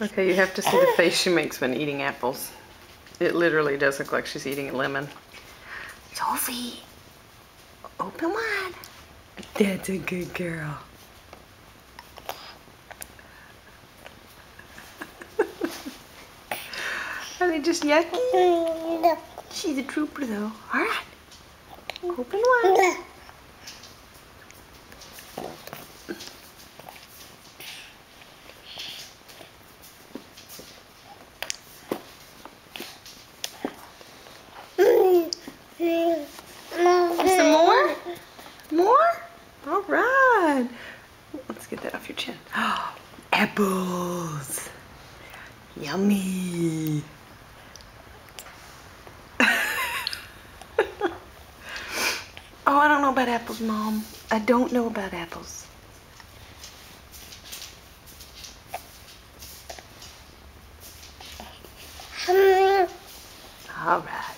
Okay, you have to see the face she makes when eating apples. It literally does look like she's eating a lemon. Sophie, open wide. That's a good girl. Are they just yucky? Mm, she's a trooper though. All right. Mm. Open wide. Your chin. Apples. Yummy. oh, I don't know about apples, Mom. I don't know about apples. All right.